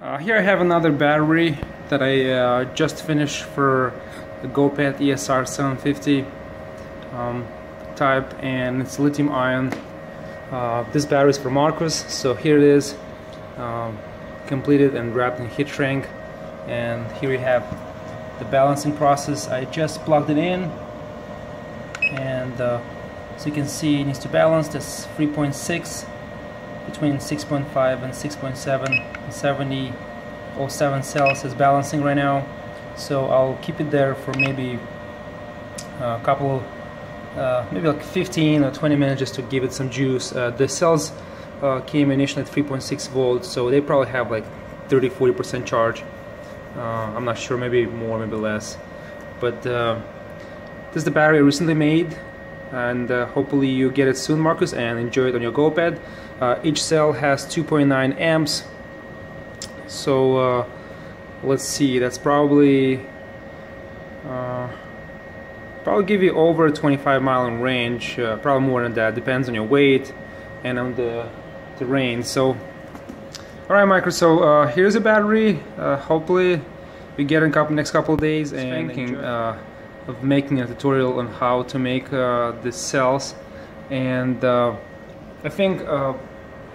Uh, here I have another battery that I uh, just finished for the Goped ESR 750 um, type and it's lithium ion. Uh, this battery is for Marcus, so here it is, um, completed and wrapped in heat shrink. And here we have the balancing process. I just plugged it in and uh, so you can see it needs to balance that's 3.6 between 6.5 and 6.7 70 all 7 cells is balancing right now. So I'll keep it there for maybe a couple uh, maybe like 15 or 20 minutes just to give it some juice. Uh, the cells uh, came initially at 3.6 volts so they probably have like 30 40 percent charge. Uh, I'm not sure maybe more maybe less. But uh, this is the battery I recently made and uh, hopefully you get it soon Marcus and enjoy it on your Goped. Uh, each cell has 2.9 amps. So uh, let's see that's probably uh, probably give you over 25 mile in range uh, probably more than that depends on your weight and on the terrain so alright Marcus so uh, here's a battery. Hopefully we get in couple next couple of days and of making a tutorial on how to make uh, the cells. And uh, I think uh,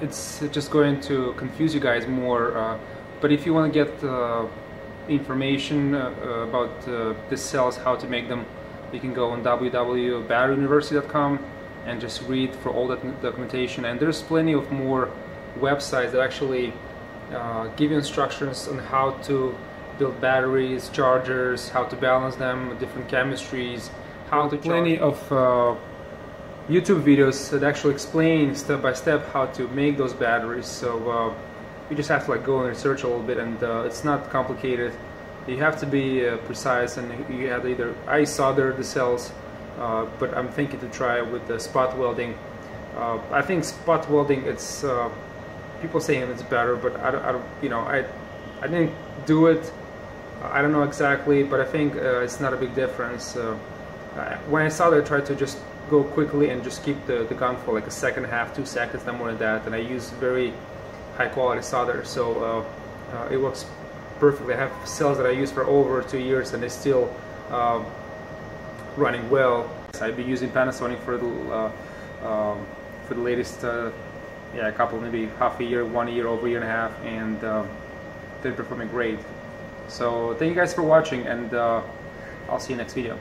it's just going to confuse you guys more uh, but if you want to get uh, information uh, about the cells how to make them you can go on www.batteryuniversity.com and just read for all that documentation. And there's plenty of more websites that actually give you instructions on how to build batteries, chargers, how to balance them, different chemistries, how to plenty of uh, YouTube videos that actually explain step by step how to make those batteries. So uh, you just have to like go and research a little bit, and uh, it's not complicated. You have to be uh, precise, and you have either I solder the cells, uh, but I'm thinking to try with the spot welding. Uh, I think spot welding, it's people saying it's better, but I I don't you know, I I didn't do it I don't know exactly, but I think uh, it's not a big difference. Uh, when I saw that, I tried to just go quickly and just keep the, the gun for like a second, half, two seconds, not more than that. And I use very high quality solder, so uh, it works perfectly. I have cells that I use for over two years and they're still um, running well. I've been using Panasonic for the, uh, um, for the latest, uh, yeah, a couple, maybe half a year, one year, over a year and a half, and they're performing great. So thank you guys for watching and uh, I'll see you next video.